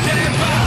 Dead by